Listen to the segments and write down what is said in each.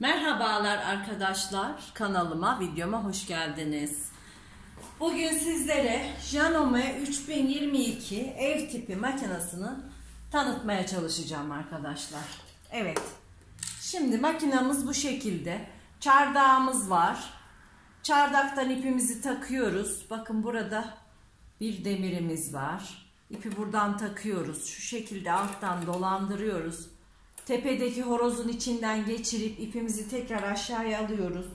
Merhabalar arkadaşlar kanalıma videoma hoş geldiniz. Bugün sizlere Janome 3022 ev tipi makinesini tanıtmaya çalışacağım arkadaşlar. Evet. Şimdi makinamız bu şekilde. Çardağımız var. Çardaktan ipimizi takıyoruz. Bakın burada bir demirimiz var. İpi buradan takıyoruz. Şu şekilde alttan dolandırıyoruz. Tepedeki horozun içinden geçirip ipimizi tekrar aşağıya alıyoruz.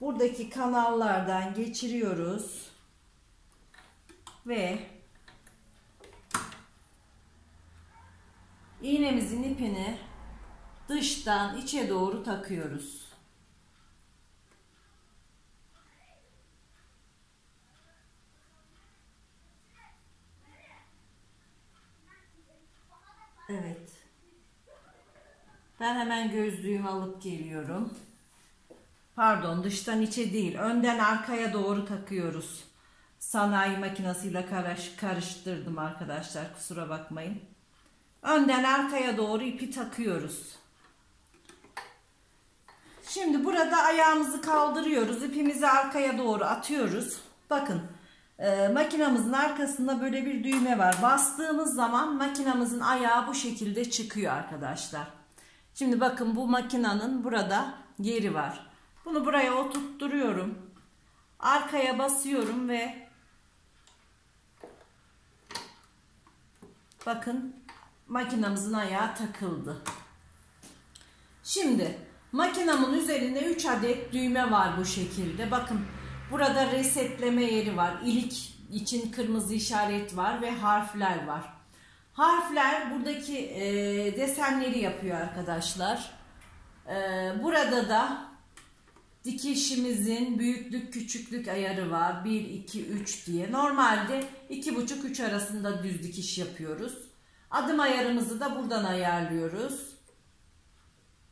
Buradaki kanallardan geçiriyoruz. Ve iğnemizin ipini dıştan içe doğru takıyoruz. Evet. Ben hemen gözlüğümü alıp geliyorum. Pardon dıştan içe değil önden arkaya doğru takıyoruz. Sanayi makinesiyle karış, karıştırdım arkadaşlar kusura bakmayın. Önden arkaya doğru ipi takıyoruz. Şimdi burada ayağımızı kaldırıyoruz. ipimizi arkaya doğru atıyoruz. Bakın e, makinamızın arkasında böyle bir düğme var. Bastığımız zaman makinamızın ayağı bu şekilde çıkıyor arkadaşlar. Şimdi bakın bu makinanın burada yeri var. Bunu buraya oturtturuyorum. Arkaya basıyorum ve bakın makinamızın ayağı takıldı. Şimdi makinamın üzerinde 3 adet düğme var bu şekilde. Bakın burada resetleme yeri var. İlik için kırmızı işaret var ve harfler var. Harfler buradaki e, desenleri yapıyor arkadaşlar. E, burada da dikişimizin büyüklük küçüklük ayarı var. 1, 2, 3 diye. Normalde 2,5-3 arasında düz dikiş yapıyoruz. Adım ayarımızı da buradan ayarlıyoruz.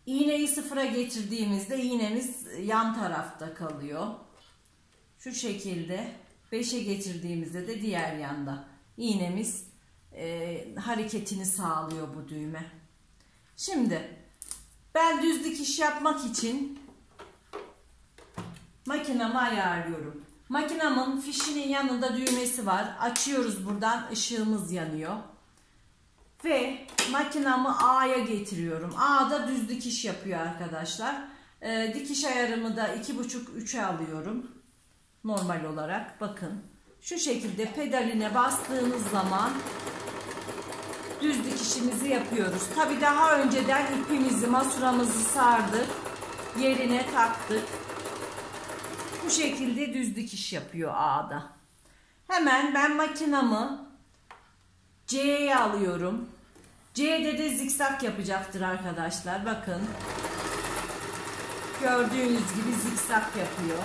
İğneyi sıfıra getirdiğimizde iğnemiz yan tarafta kalıyor. Şu şekilde 5'e getirdiğimizde de diğer yanda iğnemiz e, hareketini sağlıyor bu düğme. Şimdi ben düz dikiş yapmak için makinamı ayarlıyorum. Makinamın fişinin yanında düğmesi var. Açıyoruz buradan ışığımız yanıyor. Ve makinamı A'ya getiriyorum. A'da düz dikiş yapıyor arkadaşlar. E, dikiş ayarımı da 2,5-3'e alıyorum. Normal olarak bakın. Şu şekilde pedaline bastığımız zaman düz dikişimizi yapıyoruz. Tabi daha önceden ipimizi, masuramızı sardık. Yerine taktık. Bu şekilde düz dikiş yapıyor ağda. Hemen ben makinamı C'ye alıyorum. C'de de zikzak yapacaktır arkadaşlar. Bakın. Gördüğünüz gibi zikzak yapıyor.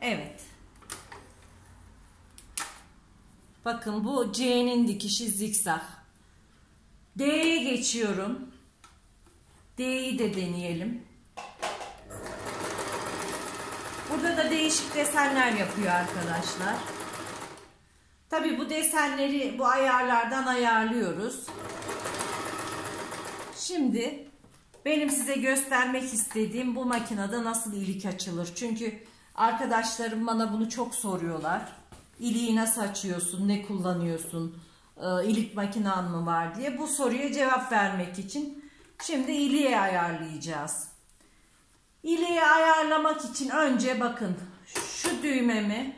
Evet. Bakın bu C'nin dikişi zikzak. D'ye geçiyorum. D'yi de deneyelim. Burada da değişik desenler yapıyor arkadaşlar. Tabi bu desenleri bu ayarlardan ayarlıyoruz. Şimdi benim size göstermek istediğim bu makinede nasıl ilik açılır. Çünkü Arkadaşlarım bana bunu çok soruyorlar. İliği nasıl açıyorsun, ne kullanıyorsun, e, ilik makinan mı var diye. Bu soruya cevap vermek için şimdi iliği ayarlayacağız. İliği ayarlamak için önce bakın şu düğmemi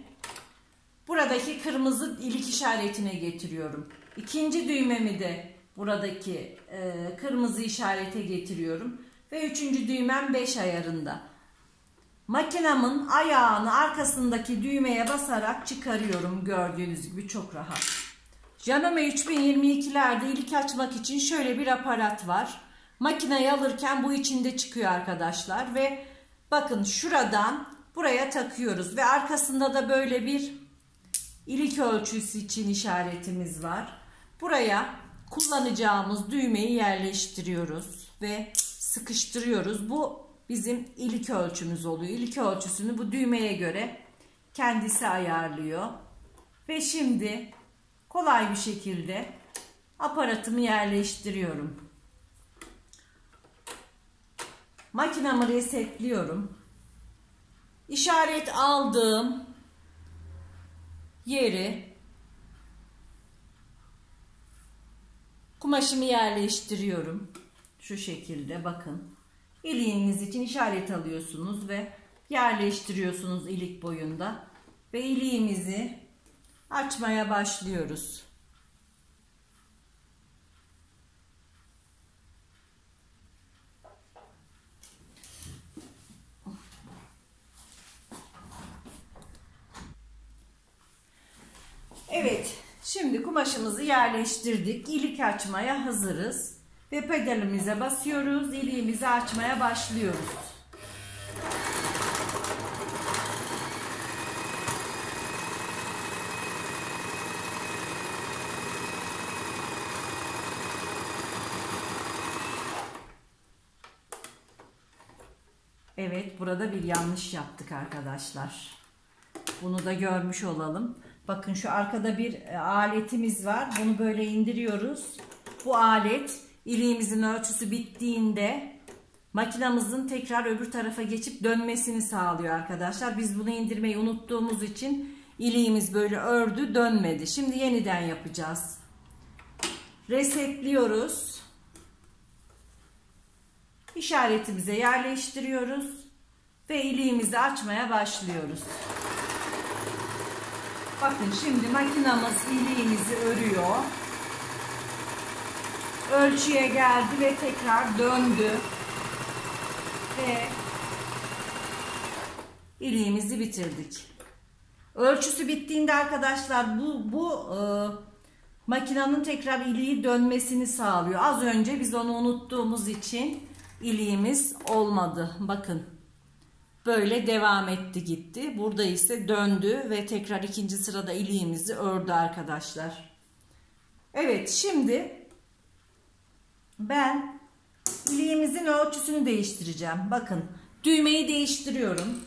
buradaki kırmızı ilik işaretine getiriyorum. İkinci düğmemi de buradaki e, kırmızı işarete getiriyorum. Ve üçüncü düğmem 5 ayarında. Makinamın ayağını arkasındaki düğmeye basarak çıkarıyorum gördüğünüz gibi çok rahat. Janome 3022'lerde ilik açmak için şöyle bir aparat var. Makineyi alırken bu içinde çıkıyor arkadaşlar ve bakın şuradan buraya takıyoruz ve arkasında da böyle bir ilik ölçüsü için işaretimiz var. Buraya kullanacağımız düğmeyi yerleştiriyoruz ve sıkıştırıyoruz. Bu bizim ilik ölçümüz oluyor. İlik ölçüsünü bu düğmeye göre kendisi ayarlıyor. Ve şimdi kolay bir şekilde aparatımı yerleştiriyorum. Makinamı resetliyorum. İşaret aldığım yeri kumaşımı yerleştiriyorum. Şu şekilde bakın. İliğiniz için işaret alıyorsunuz ve yerleştiriyorsunuz ilik boyunda. Ve iliğimizi açmaya başlıyoruz. Evet, şimdi kumaşımızı yerleştirdik. İlik açmaya hazırız. Ve pedalimize basıyoruz. İliğimizi açmaya başlıyoruz. Evet, burada bir yanlış yaptık arkadaşlar. Bunu da görmüş olalım. Bakın şu arkada bir e, aletimiz var. Bunu böyle indiriyoruz. Bu alet iliğimizin ölçüsü bittiğinde makinamızın tekrar öbür tarafa geçip dönmesini sağlıyor arkadaşlar. Biz bunu indirmeyi unuttuğumuz için iliğimiz böyle ördü dönmedi. Şimdi yeniden yapacağız. Resetliyoruz. İşaretimize yerleştiriyoruz ve iliğimizi açmaya başlıyoruz. Bakın şimdi makinamız iliğimizi örüyor. Ölçüye geldi ve tekrar döndü. Ve iliğimizi bitirdik. Ölçüsü bittiğinde arkadaşlar bu bu e, makinanın tekrar iliği dönmesini sağlıyor. Az önce biz onu unuttuğumuz için iliğimiz olmadı. Bakın böyle devam etti gitti. Burada ise döndü ve tekrar ikinci sırada iliğimizi ördü arkadaşlar. Evet şimdi ben iliğimizin ölçüsünü değiştireceğim. Bakın düğmeyi değiştiriyorum.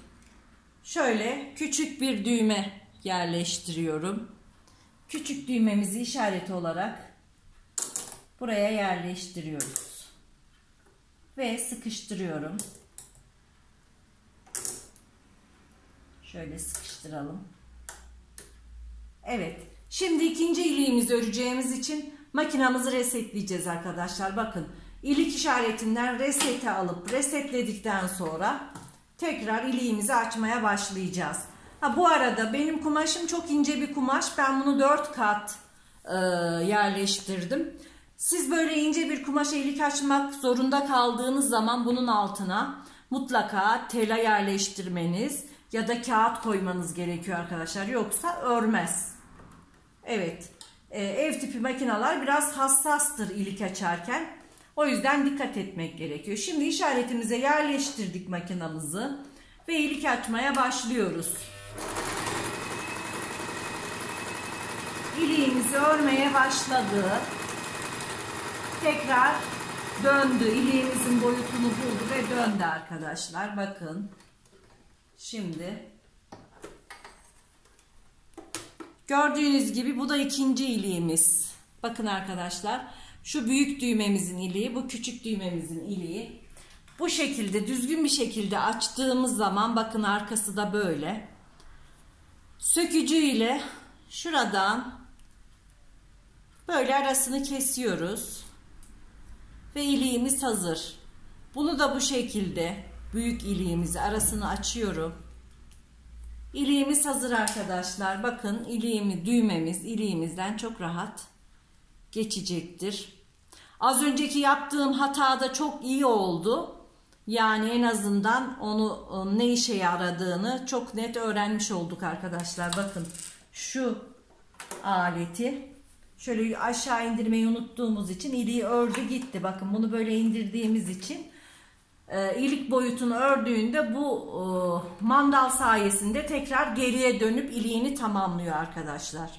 Şöyle küçük bir düğme yerleştiriyorum. Küçük düğmemizi işaret olarak buraya yerleştiriyoruz. Ve sıkıştırıyorum. Şöyle sıkıştıralım. Evet. Şimdi ikinci iliğimizi öreceğimiz için makinamızı resetleyeceğiz arkadaşlar. Bakın ilik işaretinden resete alıp resetledikten sonra tekrar iliğimizi açmaya başlayacağız. Ha, bu arada benim kumaşım çok ince bir kumaş. Ben bunu 4 kat e, yerleştirdim. Siz böyle ince bir kumaşa ilik açmak zorunda kaldığınız zaman bunun altına mutlaka tela yerleştirmeniz ya da kağıt koymanız gerekiyor arkadaşlar. Yoksa örmez. Evet. E, ev tipi makineler biraz hassastır ilik açarken. O yüzden dikkat etmek gerekiyor. Şimdi işaretimize yerleştirdik makinamızı ve ilik açmaya başlıyoruz. İliğimizi örmeye başladı. Tekrar döndü. İliğimizin boyutunu buldu ve döndü arkadaşlar. Bakın. Şimdi gördüğünüz gibi bu da ikinci iliğimiz. Bakın arkadaşlar şu büyük düğmemizin iliği bu küçük düğmemizin iliği. Bu şekilde düzgün bir şekilde açtığımız zaman bakın arkası da böyle. Sökücü ile şuradan böyle arasını kesiyoruz. Ve iliğimiz hazır. Bunu da bu şekilde büyük iliğimizi arasını açıyorum. İliğimiz hazır arkadaşlar. Bakın iliğimi düğmemiz iliğimizden çok rahat geçecektir. Az önceki yaptığım hata da çok iyi oldu. Yani en azından onu ne işe yaradığını çok net öğrenmiş olduk arkadaşlar. Bakın şu aleti şöyle aşağı indirmeyi unuttuğumuz için iliği ördü gitti. Bakın bunu böyle indirdiğimiz için e, ilik boyutunu ördüğünde bu e, mandal sayesinde tekrar geriye dönüp iliğini tamamlıyor arkadaşlar.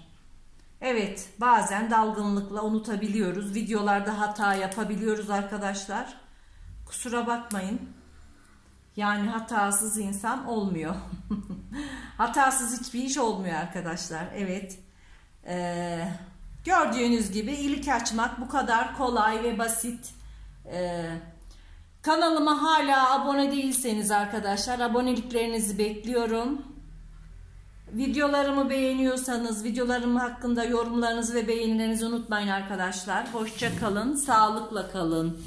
Evet bazen dalgınlıkla unutabiliyoruz. Videolarda hata yapabiliyoruz arkadaşlar. Kusura bakmayın. Yani hatasız insan olmuyor. hatasız hiçbir iş olmuyor arkadaşlar. Evet. Ee, Gördüğünüz gibi ilik açmak bu kadar kolay ve basit. Ee, kanalıma hala abone değilseniz arkadaşlar aboneliklerinizi bekliyorum. Videolarımı beğeniyorsanız videolarım hakkında yorumlarınızı ve beğenilerinizi unutmayın arkadaşlar. Hoşça kalın, sağlıkla kalın.